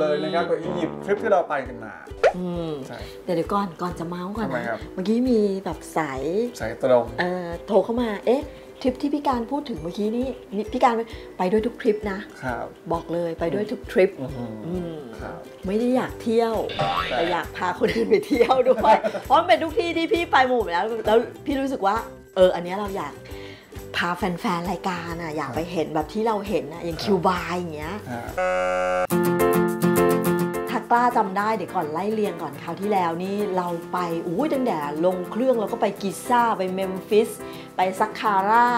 เลยนะครับกับอียิปต์ทริปที่เราไปกันมาอืมใช่เดี๋ยวเดี๋ยวก่อนก่อนจะเมาส์ก่อนทำไมนะครับเมื่อกี้มีแบบสายสายตรงเอ่อโทรเข้ามาเอ๊ะทริปที่พี่การพูดถึงเมื่อกี้นี้นี่พี่การไปด้วยทุกทริปนะครับ บอกเลยไปด้วยทุกทริปอื้อหืออืมครับไม่ได้อยากเที่ยว แต่อยากพาคนอื่นไปเที่ยวด้วย เพราะมันเป็นทุกที่ที่พี่ไปหมู่แล้วแล้วพี่รู้สึกว่าเอออันเนี้ยเราอยากพาแฟนๆรายการอะอยากไปเห็นแบบที่เราเห็นอะอย่างคิวบาร์อย่างเงี้ยครับถ้า กล้าจำได้เดี๋ยวก่อนไล่เรียงก่อนคราวที่แล้วนี่เราไปอุ้ยตั้งแต่ลงเครื่องเราก็ไปกิซ่าไปเมมฟิสไปซัคคาร่า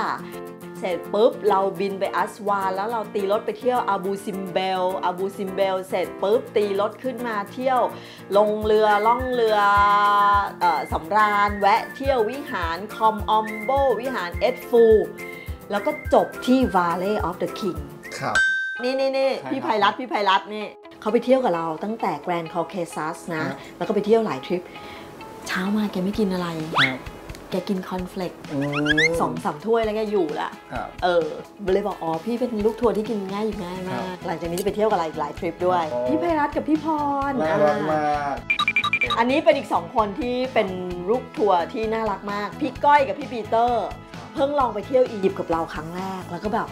เสร็จปุ๊บเราบินไปอัสวานแล้วเราตีรถไปเที่ยวอาบูซิมเบลอาบูซิมเบลเสร็จปุ๊บตีรถขึ้นมาเที่ยว ลงเรือล่องเรือเออสำราญแวะเที่ยววิหารคอมออมโบวิหารเอ็ดฟูแล้วก็จบที่ Valley of the King ครับนี่นี่นี่ใช่พี่ครับภัยรัตน์พี่ภัยรัตน์นี่ เขาไปเที่ยวกับเราตั้งแต่ Grand Caucasus นะครับแล้วก็ไปเที่ยวหลายทริป เช้ามาแกไม่กินอะไรครับแกกินคอร์นเฟลกอืมสองสามถ้วยแล้วแกอยู่ละครับเออเลยบอกอ๋อพี่เป็นลูกทัวร์ที่กินง่ายอยู่ง่ายมากครับหลังจากนี้จะไปเที่ยวกับอะไรอีกหลายทริปด้วยอ๋อพี่ภัยรัตน์กับพี่พรน่ารักอ่มากอันนี้เป็นอีกสองคนที่เป็นลูกทัวร์ที่น่ารักมาก พี่ก้อยกับพี่ปีเตอร์ เพิ่งลองไปเที่ยวอียิปต์กับเราครั้งแรกแล้วก็แบบ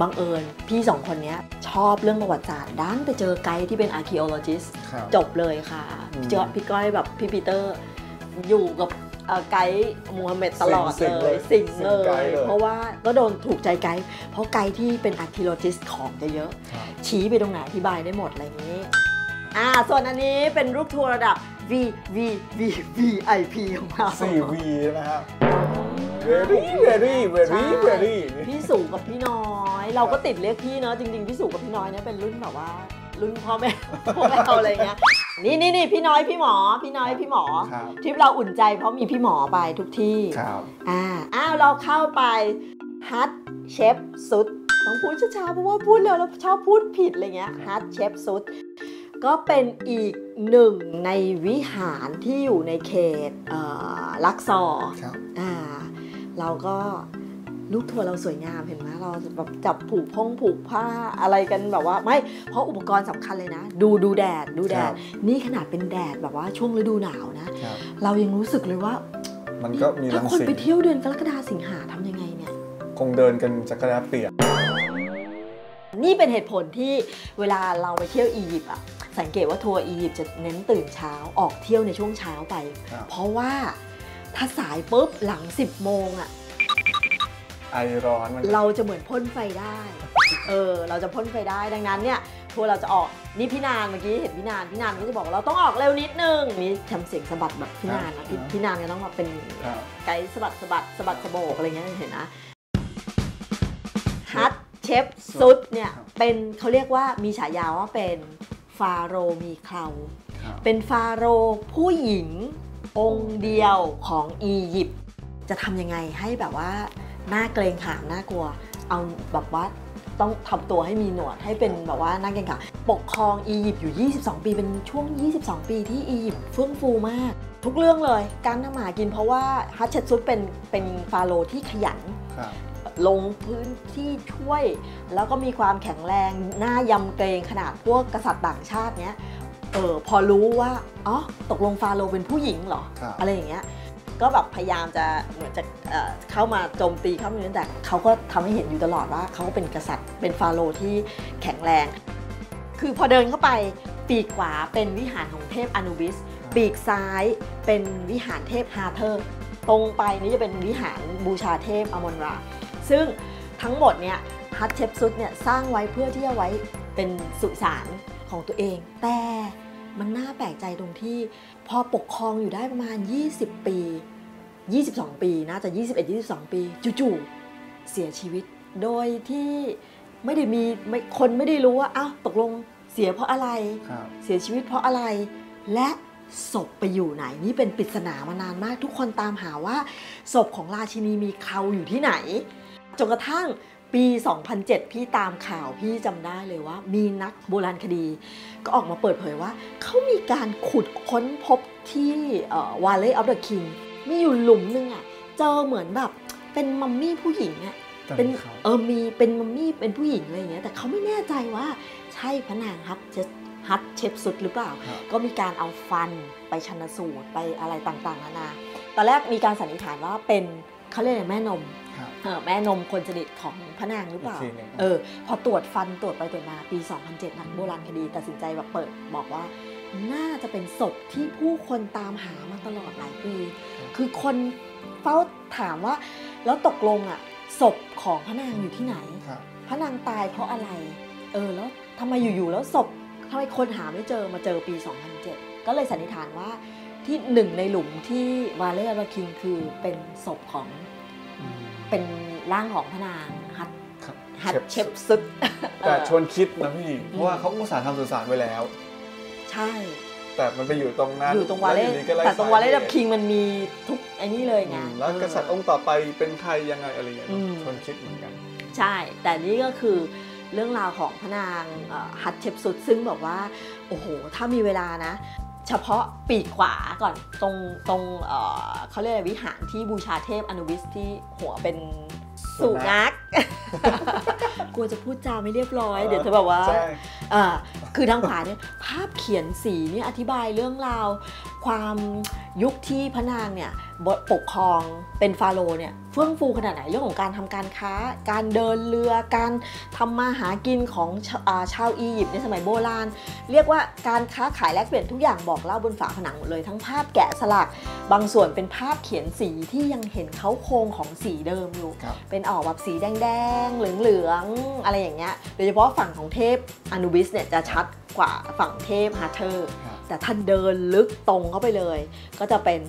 บังเอิญ พี่สองคนเนี้ยชอบเรื่องประวัติศาสตร์ด้านไปเจอไกด์ที่เป็น archaeologist ครับจบเลยค่ะอืมพี่ก้อยพี่ก้อยแบบพี่ปีเตอร์ อยู่กับเอ่อไกด์มูฮัมหมัดตลอดสิงเลยเลยสิงเลยสิงไกด์ยเลย เพราะว่าก็โดนถูกใจไกด์เพราะไกด์ที่เป็น archaeologist ของจะเยอะครับชี้ไปตรงไหนอธิบายได้หมดอะไรอย่างนี้ อ่า ส่วนอันนี้เป็นรูปทัวร์ระดับ V V V V I P ของเราสี่วีนะครับ very very very ใช่ very พี่สูกับพี่น้อย เราก็ติดเรียกพี่เนอะจริงๆพี่สูกับพี่น้อยเนี่ยเป็นรุ่นแบบว่า รุ่นพ่อแม่พ่อแม่เราอะไรอย่างเงี้ยนี่นี่นี่พี่น้อยพี่หมอ พี่น้อยพี่หมอครับทริปเราอุ่นใจเพราะมีพี่หมอไปทุกที่ครับอ่าอ้าวเราเข้าไปฮัทเชฟซุดต้องพูดช้าๆเพราะว่าพูดเร็วแล้วชอบพูดผิดอะไรเงี้ยฮัทเชฟซุดก็เป็นอีกหนึ่งในวิหารที่อยู่ในเขตเอ่อลักซอร์ครับอ่า เราก็ลูกทัวร์เราสวยงามเห็นไหมเราแบบจับผูกพงผูกผ้าอะไรกันแบบว่าไม่เพราะอุปกรณ์สำคัญเลยนะ ดูดูแดดดูแดครัดบนี่ขนาดเป็นแดดแบบว่าช่วงฤดูหนาวนะครับเรายังรู้สึกเลยว่า มันก็มีถ้ารังคนสีไปเที่ยวเดือนกรกฎาสิงหาทำยังไงเนี่ย คงเดินกันจักรยานเปียกนี่เป็นเหตุผลที่เวลาเราไปเที่ยวอียิปต์อะสังเกตว่าทัวร์อียิปต์จะเน้นตื่นเช้าออกเที่ยวในช่วงเช้าไปครับเพราะว่า ถ้าสายปุ๊บหลัง 10 โมงอะไอร้อนมันเราจะเหมือนพ่นไฟได้ เออ เราจะพ่นไฟได้ดังนั้นเนี่ยทัวร์เราจะออกนี่พี่นานเมื่อกี้เห็นพี่นานพี่นานก็จะบอกว่าเราต้องออกเร็วนิดนึงนี่ทำเสียงสะบัดแบบพี่นานนะพี่พี่นานก็ต้องมาเป็นครับไกด์สะบัดสะบัดสะบัดสะโบกอะไรเงี้ยเห็นนะฮัตเชฟซุดเนี่ยครับเป็นเขาเรียกว่ามีฉายาว่าเป็นฟาโรห์มีเคราครับเป็นฟาโรห์ผู้หญิง องค์เดียวของอียิปต์จะทำยังไงให้แบบว่าหน้าเกรงขามน่ากลัว เอาแบบว่าต้องทำตัวให้มีหนวดให้เป็นแบบว่าหน้าเกรงขามปกครองอียิปต์อยู่ 22 ปีเป็นช่วง 22 ปีที่อียิปต์เฟื่องฟูมาก ทุกเรื่องเลยการทำหมากินเพราะว่าฮัตเชตซุดเป็นเป็นฟาโรห์ที่ขยันครับลงพื้นที่ช่วย แล้วก็มีความแข็งแรง หน้ายำเกรงขนาดพวกกษัตริย์ต่างชาติเนี้ย เออพอรู้ว่าอ๋อตกลงฟาโรห์เป็นผู้หญิงเหรอ ครับ อะไรอย่างเงี้ยก็แบบพยายามจะเหมือนจะเอ่อเข้ามาโจมตีเข้ามาแต่เขาก็ทำให้เห็นอยู่ตลอดว่าเขาก็เป็นกษัตริย์ เป็นฟาโรห์ที่แข็งแรง คือพอเดินเข้าไปปีกขวาเป็นวิหารของเทพอนูบิส ปีกซ้ายเป็นวิหารเทพฮาเทอร์ ตรงไปนี่จะเป็นวิหารบูชาเทพอมอนรา ซึ่งทั้งหมดเนี่ยฮัตเชปซุดเนี่ยสร้างไว้เพื่อที่จะไว้เป็นสุสานของตัวเอง แต่ มันน่าแปลกใจตรงที่พอปกครองอยู่ได้ประมาณ 20 ปี 22 ปีน่าจะ 21-22 ปีจู่ๆเสียชีวิต โดยที่ไม่ได้มีไม่คนไม่ได้รู้ว่าอ้าวตกลงเสียเพราะอะไรครับเสียชีวิตเพราะอะไร และศพไปอยู่ไหนนี่เป็นปริศนามานานมากทุกคนตามหาว่าศพของราชินีมีเขาอยู่ที่ไหนจนกระทั่ง ปี 2007 พี่ตามข่าวพี่จำได้เลยว่า มีนักโบราณคดี ก็ออกมาเปิดเผยว่า เขามีการขุดค้นพบที่Valley of the King มีอยู่หลุมนึงอะ่ะ เจอเหมือนแบบเป็นมัมมี่ผู้หญิงอะ่ะแต่เป็นมีเขาเออมีเป็นมัมมี่เป็นผู้หญิงอะไรอย่างเงี้ยแต่เขาไม่แน่ใจว่าใช่พระนางฮัตเชฮัตเชปซุตหรือเปล่าครับก็มีการเอาฟันไปชันสูตรไปอะไรต่างๆนานาตอนแรกมีการสันนิษฐานว่าเป็นเขาเรียกอะไรแม่นมครับเออ แม่นมคนสนิทของพระนางหรือเปล่าอีกทีหนึ่งเออพอตรวจฟันตรวจไปตรวจมาปี 2007นักโบราณคดีตัดสินใจแบบเปิดบอกว่า น่าจะเป็นศพที่ผู้คนตามหามาตลอดหลายปี คือคนเฝ้าถามว่า แล้วตกลงอะศพของพระนางอยู่ที่ไหนครับพระนางตายเพราะอะไร เออแล้วทำไมอยู่ๆแล้วศพทำไมคนหาไม่เจอมาเจอปี 2007 ก็เลยสันนิษฐานว่าที่หนึ่งในหลุมที่วาเล่อาราคิงคือเป็นศพของอืม เป็นร่างของพระนางฮัตครับฮัตเชฟเชฟซึกแต่เออชวนคิดนะพี่ เพราะว่าเขาอุตส่าห์ทำสุสานไว้แล้ว ใช่ แต่มันไปอยู่ตรงนั้นอยู่ตรงวาเล่แล้อยู่ดีก็ไแต่ตรงวาเล่สดับคิงมันมีทุกไอ้นี่เลยอืไงมแล้วกษัตริย์องค์ต่อไปเป็นใครยังไงอะไรอย่างเงี้ยอืมชวนคิดเหมือนกัน ใช่ แต่นี่ก็คือเรื่องราวของพระนางเอ่อฮัตเชปสุดซึ่งบอกว่า โอ้โห ถ้ามีเวลานะ เฉพาะปีกขวาก่อนตรงตรงเอ่อเขาเรียกอะไรวิหารที่บูชาเทพอนุวิสที่หัวเป็นสุนัขกลัวจะพูดจาไม่เรียบร้อย เดี๋ยวจะแบบว่าใช่อ่าคือทางขวาเนี่ยภาพเขียนสีเนี่ยอธิบายเรื่องราวความยุคที่พระนางเนี่ยปกครองเป็นฟาโรเนี่ยเฟื่องฟูขนาดไหนเรื่องของการทำการค้า การเดินเรือ การทำมาหากินของชาชาวอียิปต์ในสมัยโบราณ เรียกว่าการค้าขายแลกเปลี่ยนทุกอย่างบอกเล่าบนฝาผนังหมดเลยทั้งภาพแกะสลัก บางส่วนเป็นภาพเขียนสีที่ยังเห็นเค้าโครงของสีเดิมอยู่ เป็นออกแบบสีแดงๆเหลืองๆอะไรอย่างเงี้ยโดยเฉพาะฝั่งของเทพอนุบิสเนี่ยจะชัดกว่าฝั่งเทพฮาธอร์ แต่ท่านเดินลึกตรงเข้าไปเลย ก็จะเป็น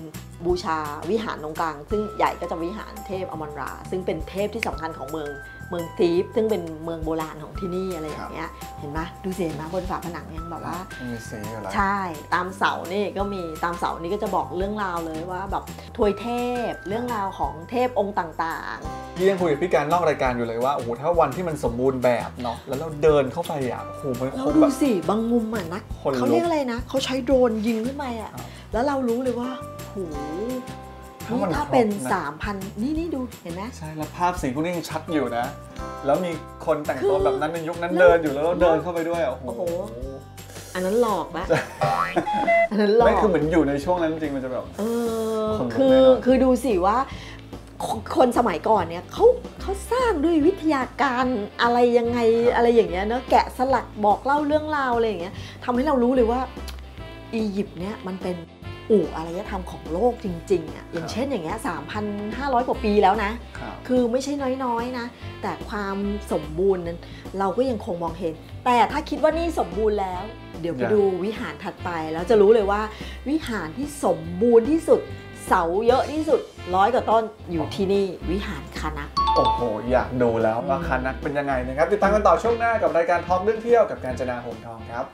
บูชาวิหารตรงกลาง ซึ่งใหญ่ก็จะวิหารเทพอมุนรา ซึ่งเป็นเทพที่สำคัญของเมือง เมืองธีบส์ซึ่งเป็นเมืองโบราณของที่นี่อะไรอย่างเงี้ยเห็นไหมดูสิเห็นไหมบนฝาผนังยังแบบว่ามันมีสีอยู่แล้วใช่ตามเสานี่ก็มีตามเสานี่ก็จะบอกเรื่องราวเลยว่าแบบทวยเทพเรื่องราวของเทพองค์ต่างๆพี่ยังคุยกับพี่การนอกรายการอยู่เลยว่าโอ้โหถ้าวันที่มันสมบูรณ์แบบเนาะแล้วเราเดินเข้าไปอะโอ้โหมันคเรางดูแบบสิบางมุมอะนะคนลุกเขาเรียกอะไรนะเขาใช้โดรนยิงขึ้นไปอะครับแล้วเรารู้เลยว่าโห ถ้ามันนี่ถ้าเป็น ครบนะ3,000 นี่นี่ดูเห็นไหม ใช่แล้วภาพสีพวกนี้ยังชัดอยู่นะ แล้วมีคนแต่งตัวคือแบบนั้นในยุคนั้นแล้วเดินอยู่แล้วเราเดินเข้าไปด้วยอะโอ้โอ้โหโห อันนั้นหลอกละอันนั้นหลอกไม่คือเหมือนอยู่ในช่วงนั้นจริงๆมันจะแบบ เออคนลุกคือแน่นอน คือดูสิว่าคนคนสมัยก่อนเนี่ยเขาเขาสร้างด้วยวิทยาการอะไรยังไงอะไรอย่างเงี้ยเนอะแกะสลักบอกเล่าเรื่องราวอะไรอย่างเงี้ยทำให้เรารู้เลยว่าอียิปต์เนี่ยมันเป็น อู่อารยธรรมของโลกจริงๆอะอย่างเช่นอย่างเงี้ย3,500 กว่าปีแล้วนะครับคือไม่ใช่น้อยๆนะ แต่ความสมบูรณ์นั้นเราก็ยังคงมองเห็น แต่ถ้าคิดว่านี่สมบูรณ์แล้ว เดี๋ยวไปยังดูวิหารถัดไปแล้วจะรู้เลยว่า วิหารที่สมบูรณ์ที่สุด เสาเยอะที่สุดร้อยกว่าต้นอยู่ที่นี่วิหารคานักโอ้โห อยากดูแล้วว่าคานักเป็นยังไงนะครับ ติดตามกันต่อช่วงหน้ากับรายการทอมเรื่องเที่ยวกับการจนาหงทองครับ